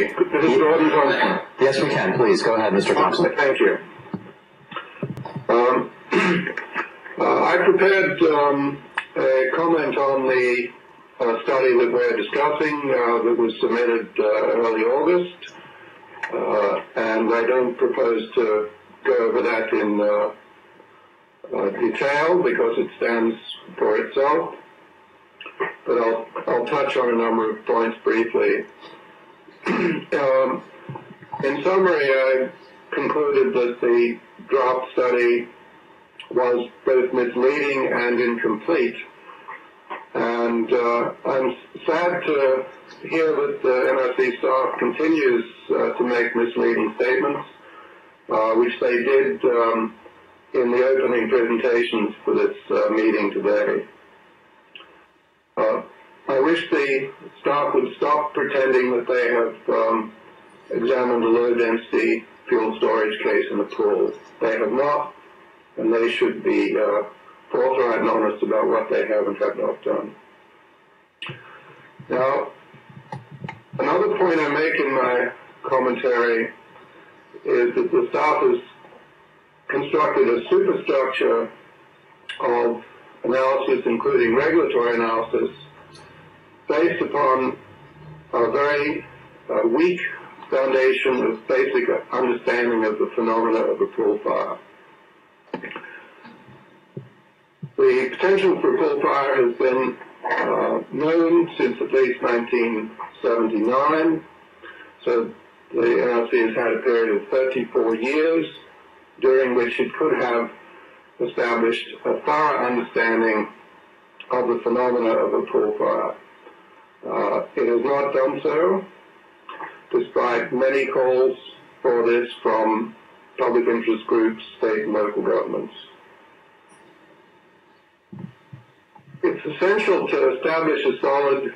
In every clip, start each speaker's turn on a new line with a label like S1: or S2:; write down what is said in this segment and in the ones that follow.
S1: me. Mr. Gordon Thompson.
S2: Yes, we can. Please, go ahead, Mr. Thompson.
S1: Thank you. Um, uh, I prepared um, a comment on the uh, study that we're discussing uh, that was submitted uh, early August, uh, and I don't propose to go over that in uh, uh, detail because it stands for itself. But I'll, I'll touch on a number of points briefly. um, in summary, I concluded that the draft study was both misleading and incomplete. And uh, I'm sad to hear that the NRC staff continues uh, to make misleading statements, uh, which they did um, in the opening presentations for this uh, meeting today. I wish the staff would stop pretending that they have um, examined a low-density fuel storage case in the pool. They have not, and they should be uh, forthright and honest about what they have and have not done. Now, another point I make in my commentary is that the staff has constructed a superstructure of analysis, including regulatory analysis, based upon a very uh, weak foundation of basic understanding of the phenomena of a pool fire. The potential for a pool fire has been uh, known since at least 1979, so the NRC has had a period of 34 years during which it could have established a thorough understanding of the phenomena of a pool fire. Uh, it has not done so, despite many calls for this from public interest groups, state and local governments. It's essential to establish a solid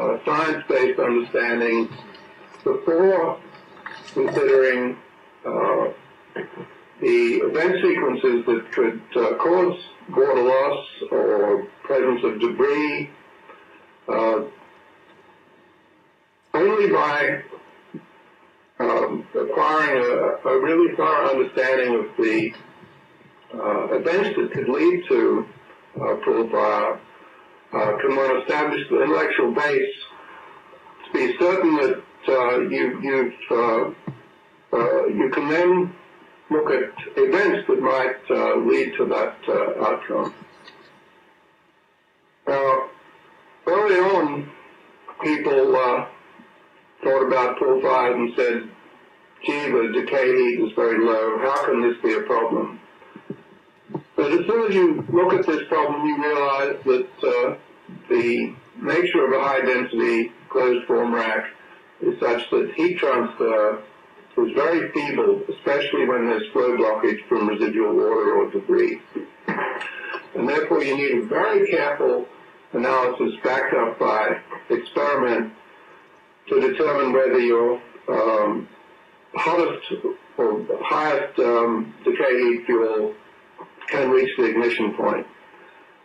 S1: uh, science-based understanding before considering uh, the event sequences that could uh, cause water loss or presence of debris by um, acquiring a, a, really thorough understanding of the uh, events that could lead to uh, pool fire uh, can one establish the intellectual base to be certain that uh, you, you uh, you can then look at events that might lead to that outcome. Now, early on, people uh, about pool and said, gee, the decay heat is very low. How can this be a problem? But as soon as you look at this problem, you realize that uh, the nature of a high-density closed-form rack is such that heat transfer is very feeble, especially when there's flow blockage from residual water or debris. And therefore you need a very careful analysis backed up by experiment to determine whether your um, hottest or highest um, decay heat fuel can reach the ignition point.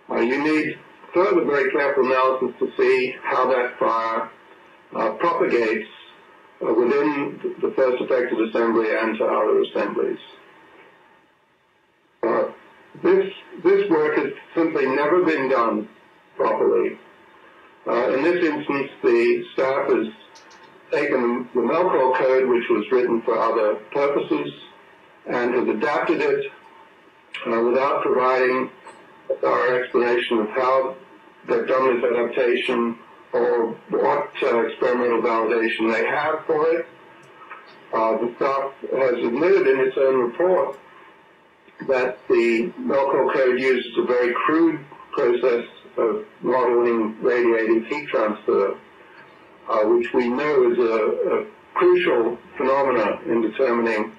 S1: Uh, you need further very careful analysis to see how that fire uh, propagates uh, within the first affected assembly and to other assemblies. Uh, this, this work has simply never been done properly. Uh, in this instance, the staff has taken the Melcor code, which was written for other purposes, and has adapted it uh, without providing a explanation of how they've done this adaptation or what uh, experimental validation they have for it. Uh, the staff has admitted in its own report that the Melcor code uses a very crude process of modeling radiative heat transfer, uh, which we know is a, a, crucial phenomena in determining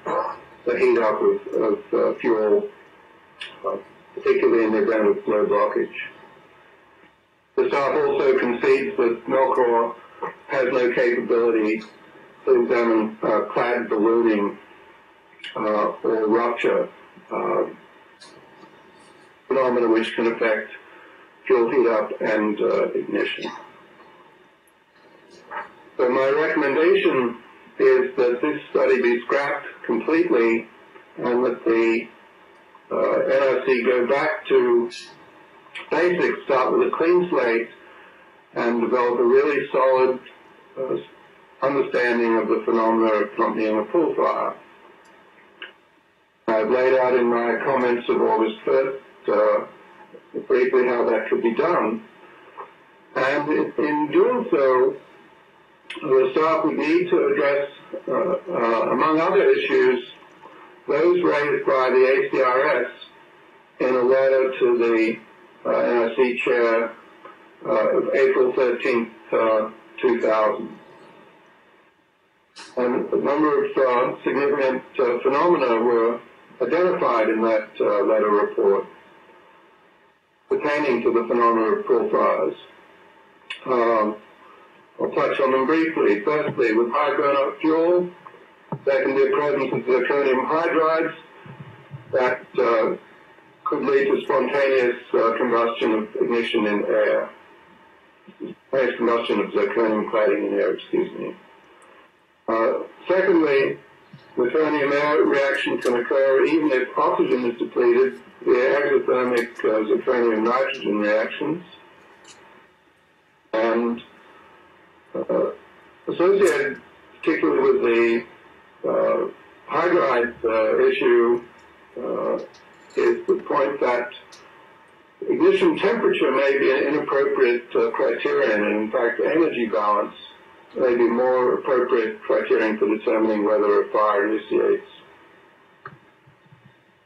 S1: the heat up of, of uh, fuel, uh, particularly in the event of flow blockage. The staff also concedes that Melcor has no capability to examine uh, clad ballooning uh, or rupture uh, phenomena which can affect fuel heat up and uh, ignition. So my recommendation is that this study be scrapped completely and that the uh, NRC go back to basics, start with a clean slate, and develop a really solid uh, understanding of the phenomena accompanying a pool fire. I've laid out in my comments of August 1st uh, briefly how that could be done. And in, in doing so, the staff would need to address, uh, uh, among other issues, those raised by the ACRS in a letter to the uh, NRC chair uh, of April 13th, uh, 2000. And a number of uh, significant uh, phenomena were identified in that uh, letter report pertaining to the phenomena of pool fires. Um, I'll touch on them briefly. Firstly, with high burnup fuel, there can be a presence of zirconium hydrides that uh, could lead to spontaneous uh, combustion of ignition in air. Spontaneous combustion of zirconium cladding in air, excuse me. Uh, secondly, the zirconium air reaction can occur even if oxygen is depleted via exothermic uh, zirconium nitrogen reactions. And uh, associated particularly with the uh, hydride uh, issue uh, is the point that ignition temperature may be an inappropriate uh, criterion, and in fact, energy balance may be more appropriate criterion for determining whether a fire initiates.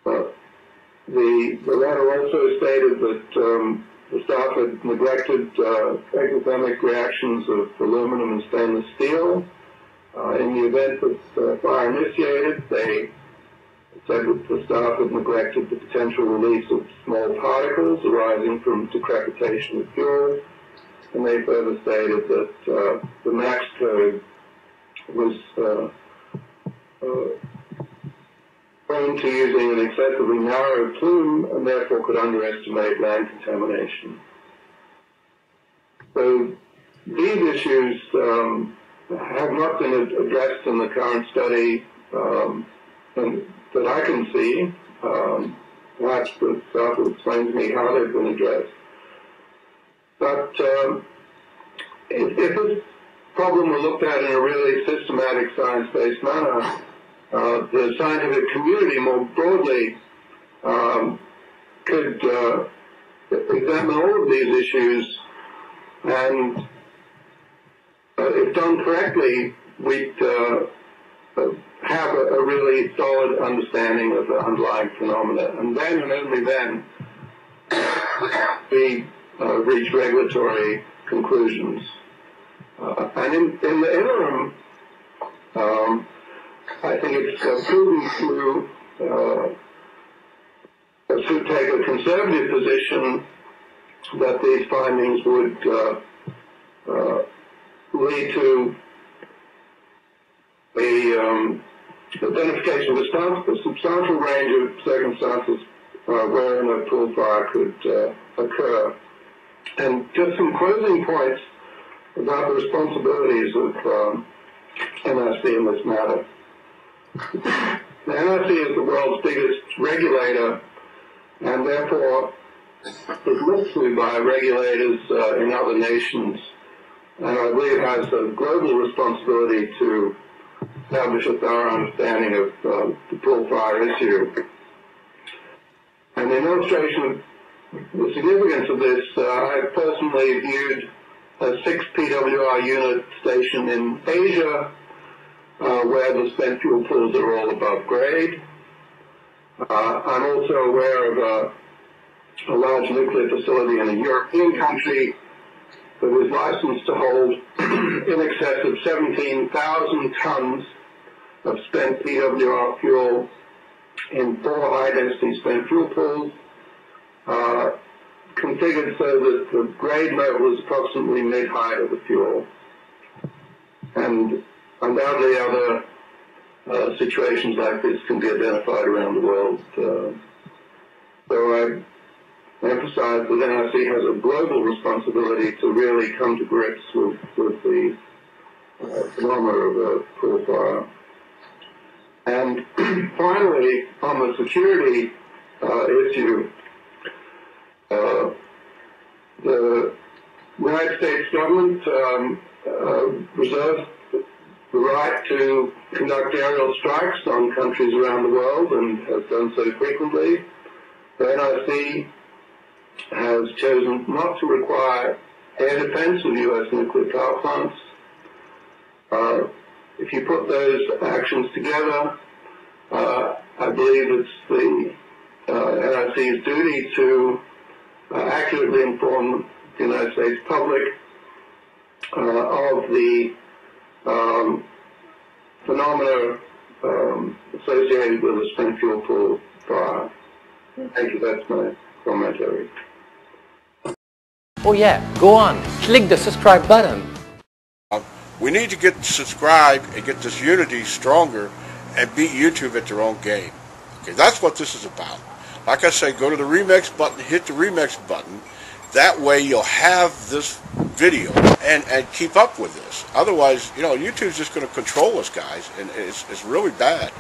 S1: Uh, the, the letter also stated that um, the staff had neglected uh, exothermic reactions of aluminum and stainless steel. Uh, in the event that uh, fire initiated, they said that the staff had neglected the potential release of small particles arising from decrepitation of fuel, and they further stated that uh, the MACCS code was uh, uh, prone to using an excessively narrow plume and therefore could underestimate land contamination. So these issues um, have not been addressed in the current study um, that I can see. Um, perhaps the staff will explain to me how they've been addressed. But um, if, if this problem were looked at in a really systematic science-based manner, the scientific community more broadly um, could uh, examine all of these issues and uh, if done correctly, we'd uh, have a, a, really solid understanding of the underlying phenomena. And then and only then we uh, reach regulatory conclusions. Uh, and in, in, the interim, um, I think it's uh, prudent to, uh, to take a conservative position that these findings would lead to a um, identification of a substantial range of circumstances uh, wherein a pool fire could uh, occur. And just some closing points about the responsibilities of um, in this matter. The NRC is the world's biggest regulator and therefore is looked to by regulators uh, in other nations and I believe has a global responsibility to establish a thorough understanding of uh, the pool fire issue. And in illustration of the significance of this, uh, I personally viewed a six PWR unit station in Asia uh, where the spent fuel pools are all above grade. Uh, I'm also aware of a, a large nuclear facility in a European country that was licensed to hold in excess of 17,000 tons of spent PWR fuel in four high-density spent fuel pools, uh, configured so that the grade level is approximately mid-height of the fuel. And undoubtedly other uh, situations like this can be identified around the world. Uh, so I emphasize that the NRC has a global responsibility to really come to grips with, with the uh, phenomena of a pool fire. And finally, on the security uh, issue, uh, the United States government um, uh, reserves right to conduct aerial strikes on countries around the world and has done so frequently. The NRC has chosen not to require air defense of U.S. nuclear power plants. Uh, if you put those actions together, uh, I believe it's the uh, NRC's duty to uh, accurately inform the United States public uh, of the um, phenomena um, associated with the spent fuel pool fire. Thank you. That's my commentary.
S3: Oh yeah, go on, click the subscribe button.
S4: We need to get subscribed and get this unity stronger and beat YouTube at their own game. Okay, that's what this is about. Like I say, go to the remix button, hit the remix button. That way you'll have this video and, and keep up with this. Otherwise, you know, YouTube's just going to control us, guys, and it's, it's really bad.